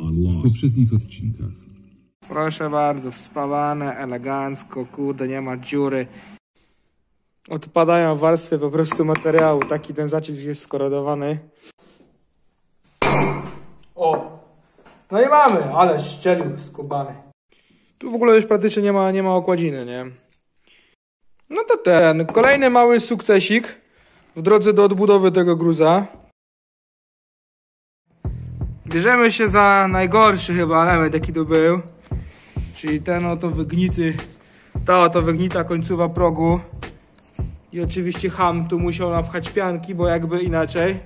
W poprzednich odcinkach Proszę bardzo, wspawane, elegancko, kurde, nie ma dziury. Odpadają warstwy po prostu materiału. Taki ten zacisk jest skorodowany. O! No i mamy, ale szczelił skubany. Tu w ogóle już praktycznie nie ma, nie ma okładziny, nie? No to ten, kolejny mały sukcesik w drodze do odbudowy tego gruza. Bierzemy się za najgorszy chyba element, jaki tu był. Czyli ten oto wygnity, ta oto wygnita końcowa progu. I oczywiście ham tu musiał napchać pianki, bo jakby inaczej.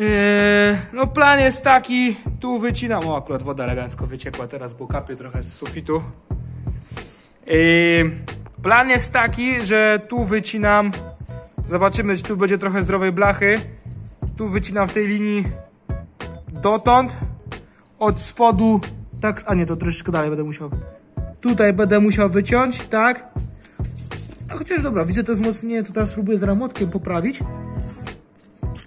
Eee, no plan jest taki, tu wycinam, o akurat woda elegancko wyciekła teraz, bo kapie trochę z sufitu. Eee, plan jest taki, że tu wycinam, zobaczymy czy tu będzie trochę zdrowej blachy. Tu wycinam w tej linii dotąd, od spodu, tak, a nie, to troszeczkę dalej będę musiał. Tutaj będę musiał wyciąć, tak. A chociaż dobra, widzę to wzmocnienie, to teraz spróbuję z ramotkiem poprawić.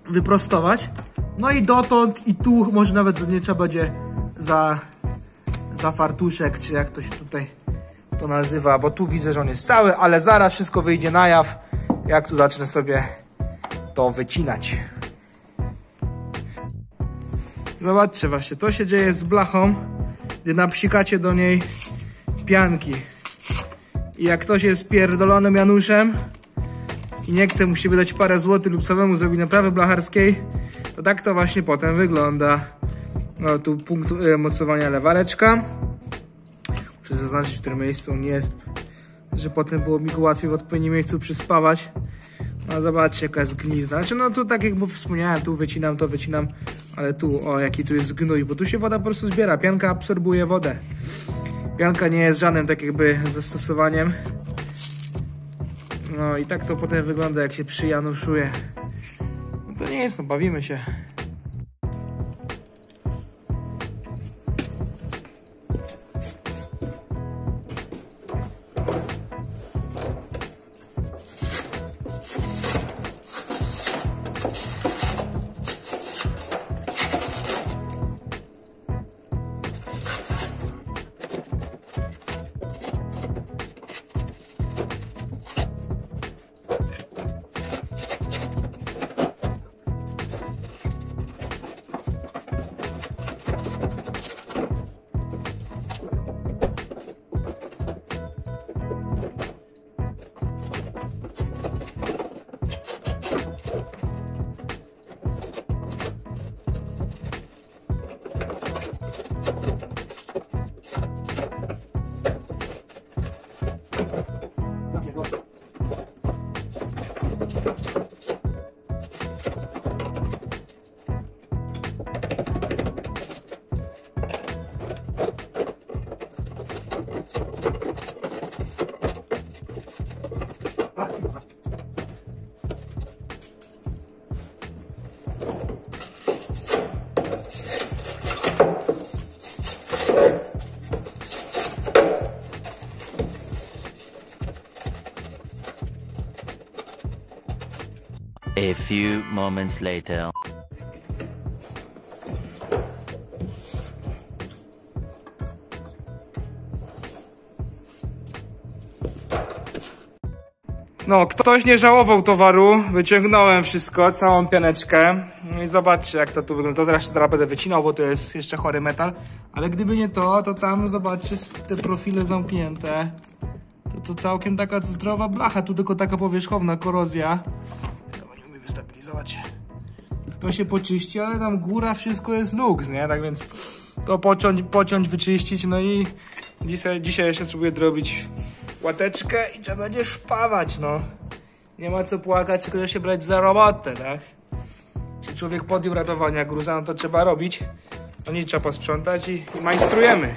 Wyprostować. No i dotąd i tu może nawet nie trzeba będzie za, za fartuszek, czy jak to się tutaj to nazywa, bo tu widzę, że on jest cały, ale zaraz wszystko wyjdzie na jaw, jak tu zacznę sobie to wycinać. Zobaczcie właśnie, to się dzieje z blachą, gdy napsikacie do niej pianki. I jak ktoś jest pierdolonym Januszem i nie chce, musi wydać parę złotych lub samemu zrobić naprawy blacharskiej, to tak to właśnie potem wygląda. No tu punkt e, mocowania lewareczka. Muszę zaznaczyć, w którym miejscu on jest, że potem było mi go łatwiej w odpowiednim miejscu przyspawać. No zobaczcie jaka jest gnizna. Znaczy no tu tak jak wspomniałem, tu wycinam, to wycinam, ale tu, o jaki tu jest gnój, bo tu się woda po prostu zbiera, pianka absorbuje wodę. Pianka nie jest żadnym tak jakby zastosowaniem. No i tak to potem wygląda jak się przyjanuszuje. No to nie jest, no bawimy się. Few moments later. No, ktoś nie żałował towaru, wyciągnąłem wszystko, całą pianeczkę. No i zobaczcie jak to tu wygląda. To zaraz, zaraz będę wycinał, bo to jest jeszcze chory metal. Ale gdyby nie to, to tam zobaczcie te profile zamknięte. To to całkiem taka zdrowa blacha, tu tylko taka powierzchowna korozja. Wystabilizować. To się poczyści, ale tam góra wszystko jest luks, nie? Tak więc to pociąć, pociąć wyczyścić, no i dzisiaj, dzisiaj jeszcze spróbuję zrobić łateczkę i trzeba będzie szpawać, no. Nie ma co płakać, tylko się brać za robotę, tak? Jeśli człowiek podjął ratowania gruza, no to trzeba robić. No nic trzeba posprzątać i, i majstrujemy.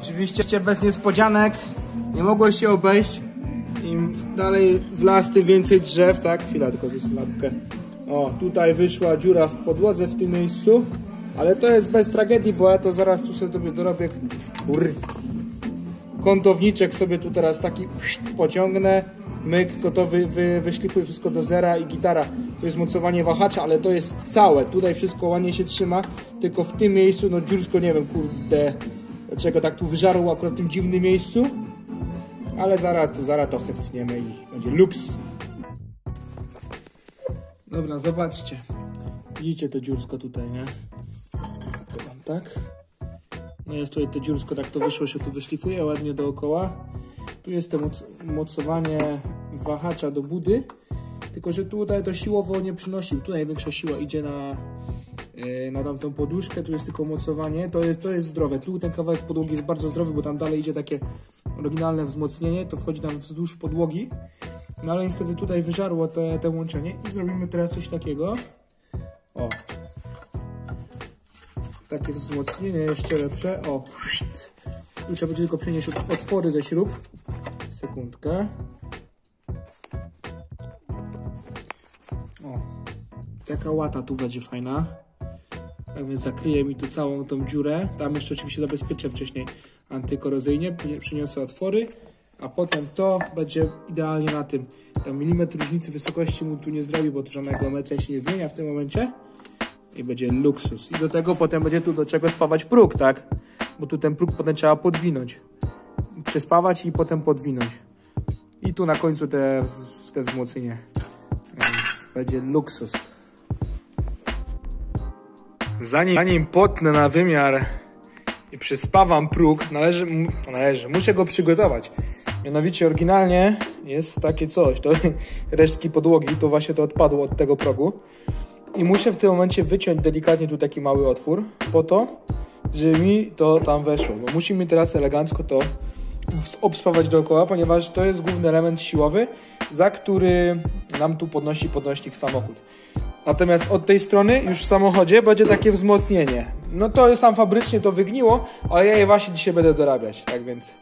Oczywiście bez niespodzianek nie mogło się obejść. Im dalej w las, tym więcej drzew, tak? Chwila, tylko lampkę. O, tutaj wyszła dziura w podłodze w tym miejscu. Ale to jest bez tragedii, bo ja to zaraz tu sobie dorobię. Ur. Kątowniczek sobie tu teraz taki pociągnę. myk, to wy, wy, wyszlifuje wszystko do zera i gitara. To jest mocowanie wahacza, ale to jest całe. Tutaj wszystko ładnie się trzyma, tylko w tym miejscu, no dziursko nie wiem, kurde, dlaczego tak tu wyżarło akurat w tym dziwnym miejscu. Ale zaraz, zaraz to i będzie luks. Dobra, zobaczcie. Widzicie to dziursko tutaj, nie? To tak. No jest tutaj to dziursko, tak to wyszło, się tu wyszlifuje ładnie dookoła. Tu jest to moc mocowanie wahacza do budy. Tylko, że tutaj to siłowo nie przynosi. Tu największa siła idzie na, yy, na tamtą poduszkę. Tu jest tylko mocowanie. To jest, to jest zdrowe. Tu ten kawałek podłogi jest bardzo zdrowy, bo tam dalej idzie takie oryginalne wzmocnienie. To wchodzi nam wzdłuż podłogi. No ale niestety tutaj wyżarło te, te łączenie. I zrobimy teraz coś takiego. O. Takie wzmocnienie jeszcze lepsze. O. Tu trzeba będzie tylko przynieść otwory ze śrub. Sekundkę. O. Taka łata tu będzie fajna. Tak więc zakryje mi tu całą tą dziurę. Tam jeszcze oczywiście zabezpieczę wcześniej antykorozyjnie. Przyniosę otwory. A potem to będzie idealnie na tym. Tam milimetr różnicy wysokości mu tu nie zrobi, bo tu żadna geometria się nie zmienia w tym momencie. I będzie luksus. I do tego potem będzie tu do czego spawać próg, tak? Bo tu ten próg potem trzeba podwinąć. Przyspawać i potem podwinąć. I tu na końcu te, te wzmocnienie. Więc będzie luksus. Zanim, zanim potnę na wymiar i przyspawam próg, należy, należy, muszę go przygotować. Mianowicie oryginalnie jest takie coś, to resztki podłogi, to właśnie to odpadło od tego progu. I muszę w tym momencie wyciąć delikatnie tu taki mały otwór, po to, żeby mi to tam weszło. Bo musimy teraz elegancko to obspawać dookoła, ponieważ to jest główny element siłowy, za który nam tu podnosi podnośnik samochód. Natomiast od tej strony już w samochodzie będzie takie wzmocnienie. No to jest tam fabrycznie, to wygniło, ale ja je właśnie dzisiaj będę dorabiać, tak więc...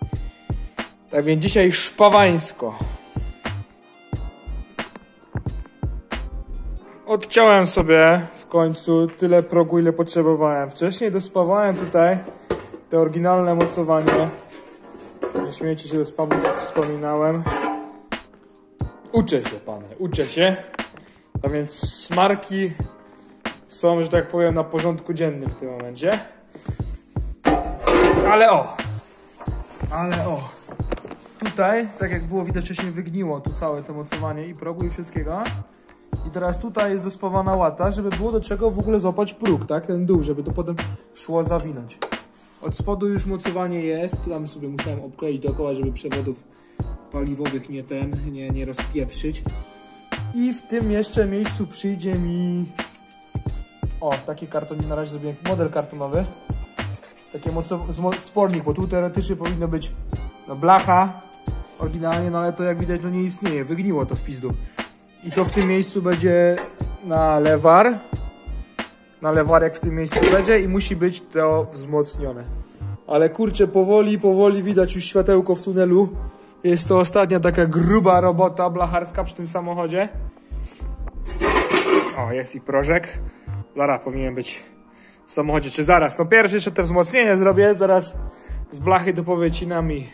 Tak więc dzisiaj szpawańsko. Odciąłem sobie w końcu tyle progu, ile potrzebowałem. Wcześniej dospawałem tutaj te oryginalne mocowanie. Nie śmiejcie się do jak wspominałem. Uczę się, panie, uczę się. A więc smarki są, że tak powiem, na porządku dziennym w tym momencie. Ale o! Ale o! Tutaj, tak jak było widać wcześniej, wygniło tu całe to mocowanie i progu i wszystkiego. I teraz tutaj jest dospawana łata, żeby było do czego w ogóle złapać próg, tak? Ten dół, żeby to potem szło zawinąć. Od spodu już mocowanie jest, tam sobie musiałem obkleić dookoła, żeby przewodów paliwowych nie ten, nie, nie rozpieprzyć. I w tym jeszcze miejscu przyjdzie mi... O, taki karton, na razie zrobię model kartonowy. Takie mocow... spornik, bo tu teoretycznie powinno być no, blacha oryginalnie, no ale to jak widać no nie istnieje, wygniło to w pizdu. I to w tym miejscu będzie na lewar. Na lewarek w tym miejscu będzie i musi być to wzmocnione. Ale kurczę, powoli, powoli widać już światełko w tunelu. Jest to ostatnia taka gruba robota blacharska przy tym samochodzie. O, jest i prożek. Zaraz powinien być w samochodzie, czy zaraz? No pierwszy jeszcze te wzmocnienie zrobię, zaraz z blachy to powycinam i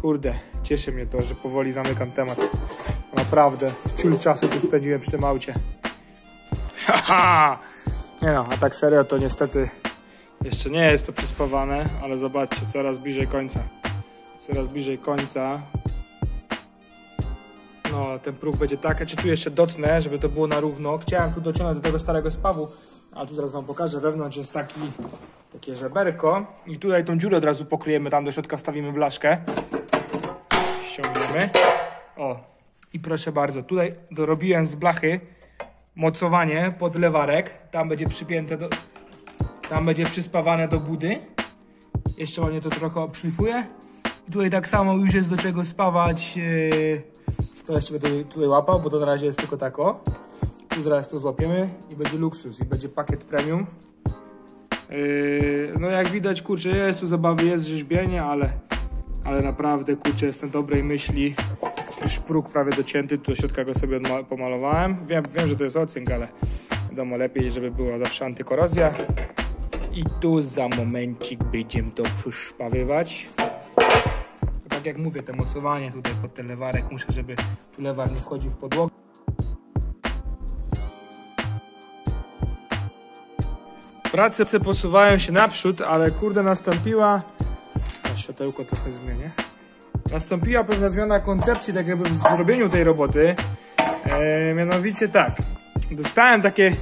kurde, cieszy mnie to, że powoli zamykam temat. Naprawdę, ciul czasu tu spędziłem przy tym aucie. Haha! Nie no, a tak serio to niestety jeszcze nie jest to przyspawane, ale zobaczcie, coraz bliżej końca. Coraz bliżej końca. No, ten próg będzie tak, a czy tu jeszcze dotnę, żeby to było na równo. Chciałem tu dociągnąć do tego starego spawu, a tu zaraz wam pokażę. Wewnątrz jest taki, takie żeberko i tutaj tą dziurę od razu pokryjemy, tam do środka wstawimy blaszkę. Ściągniemy. O, i proszę bardzo, tutaj dorobiłem z blachy mocowanie pod lewarek. Tam będzie przypięte do... Tam będzie przyspawane do budy. Jeszcze ładnie to trochę obszlifuję. I tutaj tak samo już jest do czego spawać. Yy... To jeszcze będę tutaj łapał, bo to na razie jest tylko tako. Tu zaraz to złapiemy i będzie luksus. I będzie pakiet premium. Yy... No jak widać, kurczę, jest tu zabawy, jest rzeźbienie, ale... Ale naprawdę, kurczę, jestem dobrej myśli już próg prawie docięty, tu do środka go sobie pomalowałem. Wiem, wiem, że to jest ocynk, ale wiadomo, lepiej, żeby była zawsze antykorozja. I tu za momencik będziemy to przyszpawywać. Tak jak mówię, te mocowanie tutaj pod ten lewarek, muszę, żeby tu lewar nie wchodził w podłogę. Prace posuwają się naprzód, ale kurde nastąpiła... A światełko trochę zmienię. Nastąpiła pewna zmiana koncepcji tak jakby w zrobieniu tej roboty. E, mianowicie tak, dostałem takie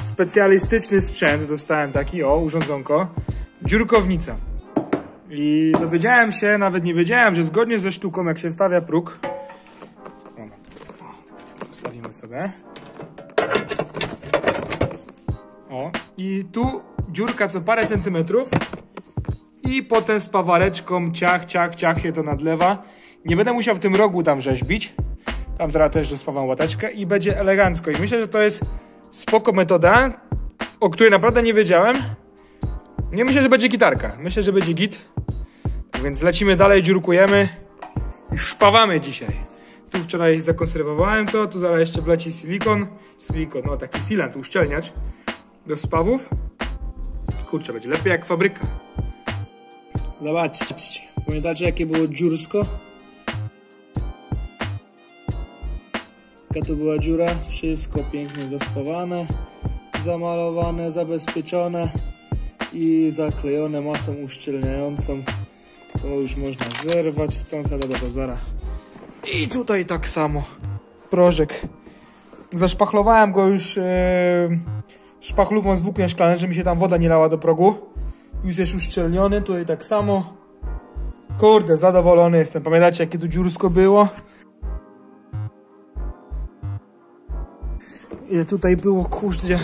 specjalistyczny sprzęt, dostałem taki, o, urządzonko, dziurkownica. I dowiedziałem się, nawet nie wiedziałem, że zgodnie ze sztuką, jak się stawia próg, wstawimy sobie, o, i tu dziurka co parę centymetrów i potem z pawareczką ciach, ciach, ciach je to nadlewa. Nie będę musiał w tym rogu tam rzeźbić. Tam teraz też dospawam łateczkę i będzie elegancko. I myślę, że to jest spoko metoda, o której naprawdę nie wiedziałem. Nie myślę, że będzie gitarka. Myślę, że będzie git. Więc lecimy dalej, dziurkujemy i szpawamy dzisiaj. Tu wczoraj zakonserwowałem to, tu zaraz jeszcze wleci silikon. Silikon, no taki silant, uszczelniacz do spawów. Kurczę, będzie lepiej jak fabryka. Zobaczcie. Pamiętacie jakie było dziursko? Jaka to była dziura? Wszystko pięknie zaspawane, zamalowane, zabezpieczone i zaklejone masą uszczelniającą. To już można zerwać stąd, ale do dozora. I tutaj tak samo. Prożek. Zaszpachlowałem go już e, szpachlówą z włókien szklanym, żeby mi się tam woda nie lała do progu. Już jest uszczelniony, tutaj tak samo. Kurde, zadowolony jestem. Pamiętacie jakie tu dziursko było? Ile tutaj było, kurde.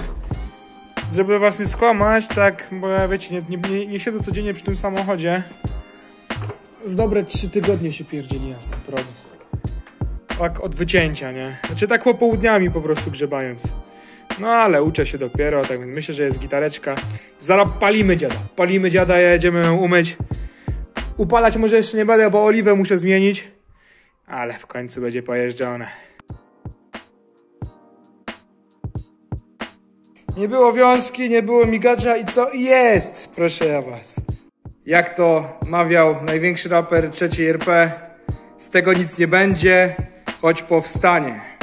Żeby was nie skłamać, tak, bo ja wiecie, nie, nie, nie siedzę codziennie przy tym samochodzie. Z dobre trzy tygodnie się pierdzieliłem z tym progiem. Tak od wycięcia, nie? Znaczy tak popołudniami po prostu grzebając. No ale uczę się dopiero, tak więc myślę, że jest gitareczka. Zaraz palimy dziada. Palimy dziada, jedziemy ją umyć. Upalać może jeszcze nie będę, bo oliwę muszę zmienić. Ale w końcu będzie pojeżdżone. Nie było wiązki, nie było migacza i co jest? Proszę ja was. Jak to mawiał największy raper trzeciej RP, z tego nic nie będzie, choć powstanie.